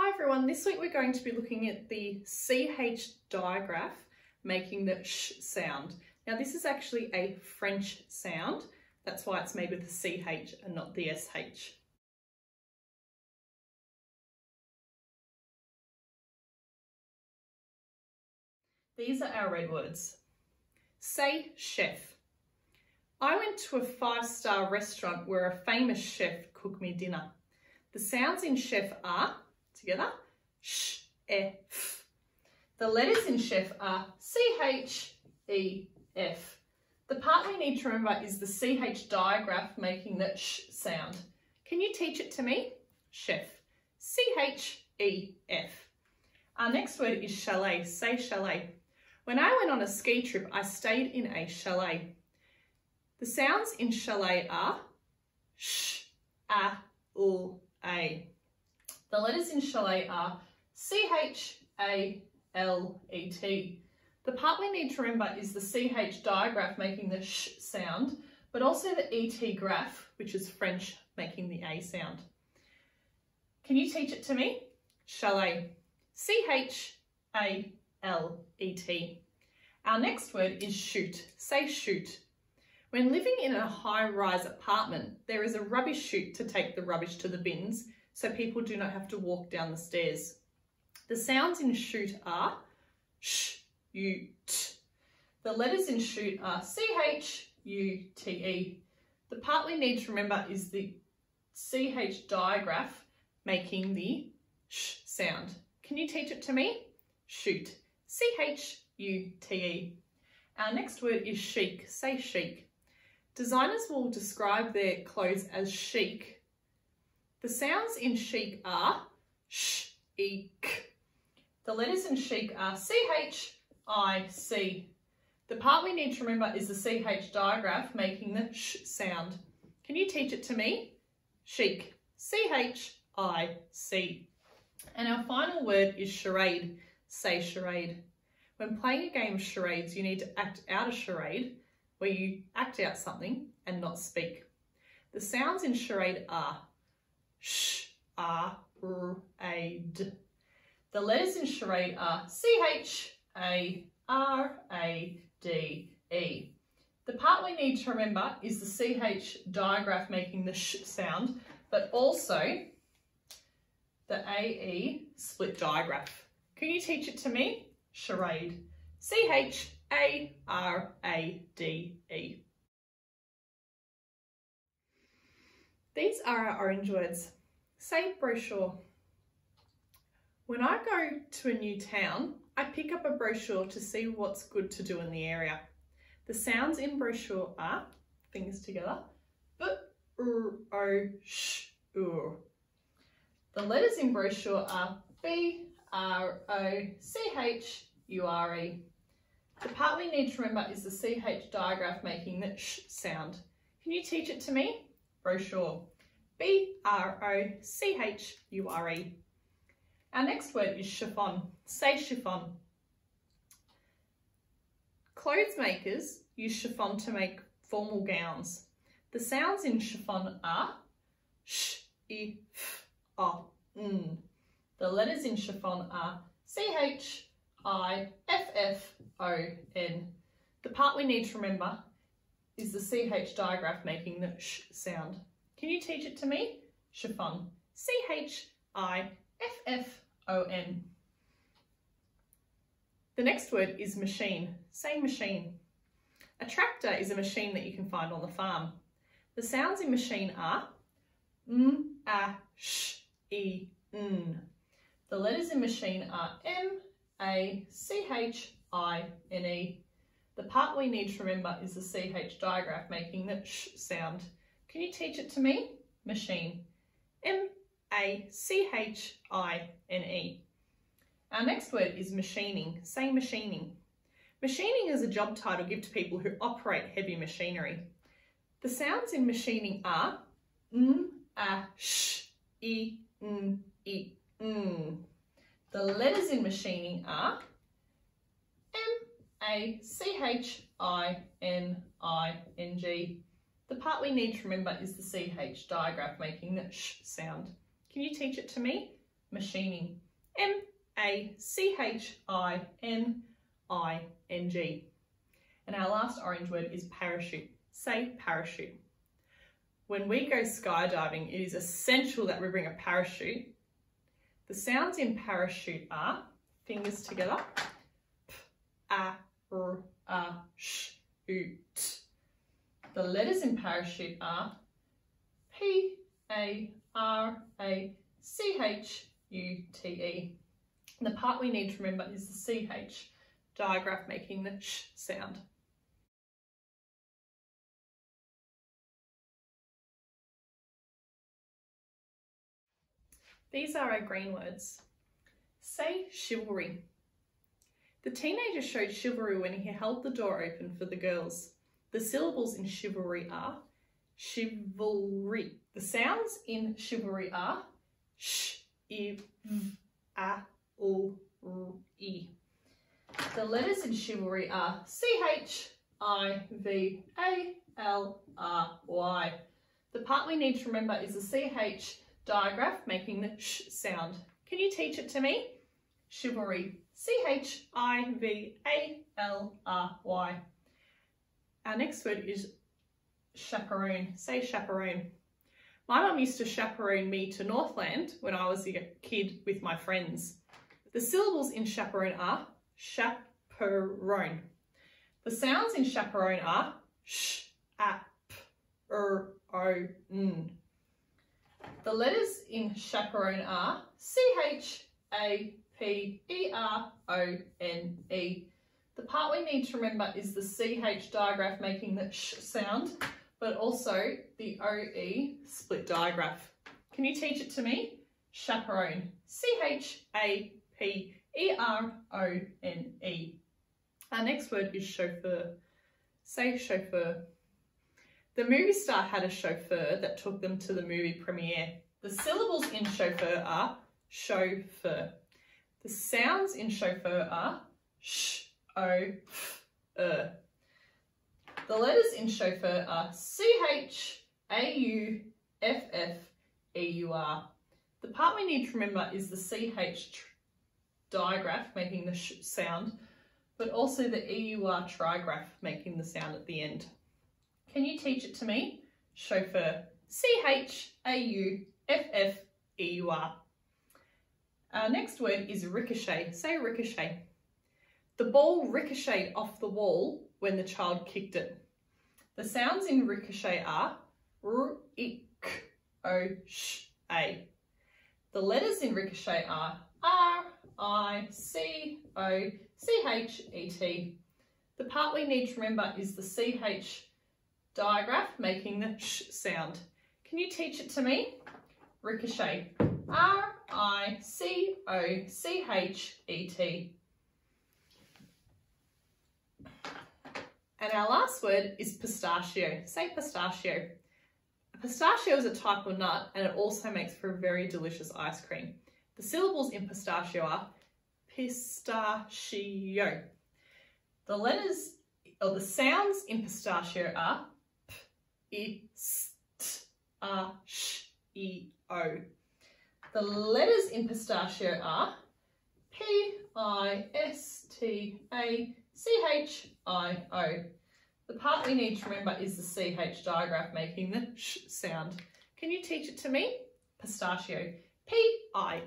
Hi everyone, this week we're going to be looking at the CH digraph making the sh sound. Now this is actually a French sound, that's why it's made with the CH and not the SH. These are our red words. Say chef. I went to a five-star restaurant where a famous chef cooked me dinner. The sounds in chef are, together, sh, f. The letters in chef are C, H, E, F. The part we need to remember is the CH digraph making the sh sound. Can you teach it to me? Chef. C-H-E-F. Our next word is chalet. Say chalet. When I went on a ski trip, I stayed in a chalet. The sounds in chalet are sh, a, l, a. The letters in chalet are C, H, A, L, E, T. The part we need to remember is the CH digraph making the sh sound, but also the ET graph, which is French, making the A sound. Can you teach it to me? Chalet. C-H-A-L-E-T. Our next word is chute. Say chute. When living in a high-rise apartment, there is a rubbish chute to take the rubbish to the bins so people do not have to walk down the stairs. The sounds in chute are sh, u, t. The letters in chute are C-H, U, T, E. The part we need to remember is the CH digraph making the sh sound. Can you teach it to me? Chute. C-H-U-T-E. Our next word is chic. Say chic. Designers will describe their clothes as chic. The sounds in chic are sh, eek. The letters in chic are C-H, I, C. The part we need to remember is the CH digraph making the sh sound. Can you teach it to me? Chic. C-H-I-C. And our final word is charade. Say charade. When playing a game of charades, you need to act out a charade where you act out something and not speak. The sounds in charade are r, r, a, d. The letters in charade are ch, a, r, a, d, e. The part we need to remember is the ch digraph making the sh sound, but also the ae split digraph. Can you teach it to me? Charade. C-H a-R-A-D-E. These are our orange words. Say brochure. When I go to a new town, I pick up a brochure to see what's good to do in the area. The sounds in brochure are, fingers together, b, r, o, sh. The letters in brochure are b, r, o, c, h, u, r, e. The part we need to remember is the CH digraph making the sh sound. Can you teach it to me? Brochure. B-R-O-C-H-U-R-E. Our next word is chiffon. Say chiffon. Clothes makers use chiffon to make formal gowns. The sounds in chiffon are sh, i, f, o, n. The letters in chiffon are ch, I, F, F, O, N. The part we need to remember is the CH digraph making the sh sound. Can you teach it to me? Chiffon. C-H-I-F-F-O-N. The next word is machine. Say machine. A tractor is a machine that you can find on the farm. The sounds in machine are m, a, sh, e, n. The letters in machine are m, a C H I N E. The part we need to remember is the CH digraph making the sh sound. Can you teach it to me? Machine. M-A-C-H-I-N-E. Our next word is machining. Say machining. Machining is a job title given to people who operate heavy machinery. The sounds in machining are m, a, sh, e, n, e, n. The letters in machining are M-A-C-H-I-N-I-N-G. The part we need to remember is the CH digraph making the sh sound. Can you teach it to me? machining. M-A-C-H-I-N-I-N-G. And our last orange word is parachute. Say parachute. When we go skydiving, it is essential that we bring a parachute. The sounds in parachute are fingers together, p, a, r, a, sh, u, t. The letters in parachute are P, A, R, A, C, H, U, T, E. The part we need to remember is the CH digraph making the sh sound. These are our green words. Say chivalry. The teenager showed chivalry when he held the door open for the girls. The syllables in chivalry are chivalry. The sounds in chivalry are sh, i, v, a, u, r, e. The letters in chivalry are C, H, I, V, A, L, R, Y. The part we need to remember is the CH digraph making the sh sound. Can you teach it to me? Chivalry. C-H-I-V-A-L-R-Y. Our next word is chaperone. Say chaperone. My mum used to chaperone me to Northland when I was a kid with my friends. The syllables in chaperone are chaperone. The sounds in chaperone are sh, ap, er, o, n. The letters in chaperone are C-H-A-P-E-R-O-N-E. The part we need to remember is the CH digraph making the sh sound, but also the OE split digraph. Can you teach it to me? Chaperone. C-H-A-P-E-R-O-N-E. Our next word is chauffeur. Say chauffeur. The movie star had a chauffeur that took them to the movie premiere. The syllables in chauffeur are chauffeur. The sounds in chauffeur are sh, o. The letters in chauffeur are C-H, A-U, F-F, E-U-R. The part we need to remember is the CH digraph, making the sound, but also the EUR trigraph, making the sound at the end. Can you teach it to me? Chauffeur. C-H-A-U-F-F-E-U-R. Our next word is ricochet. Say ricochet. The ball ricocheted off the wall when the child kicked it. The sounds in ricochet are r, i, k, o, sh, a. The letters in ricochet are R, I, C, O, C, H, E, T. The part we need to remember is the CH digraph making the sh sound. Can you teach it to me? Ricochet. R-I-C-O-C-H-E-T. And our last word is pistachio. Say pistachio. Pistachio is a type of nut and it also makes for a very delicious ice cream. The syllables in pistachio are pistachio. The letters or the sounds in pistachio are I, S, T, A, Sh, E, O. The letters in pistachio are P, I, S, T, A, C, H, I, O. The part we need to remember is the CH digraph making the sh sound. Can you teach it to me? Pistachio. P-I-S-T-A-C-H-I-O.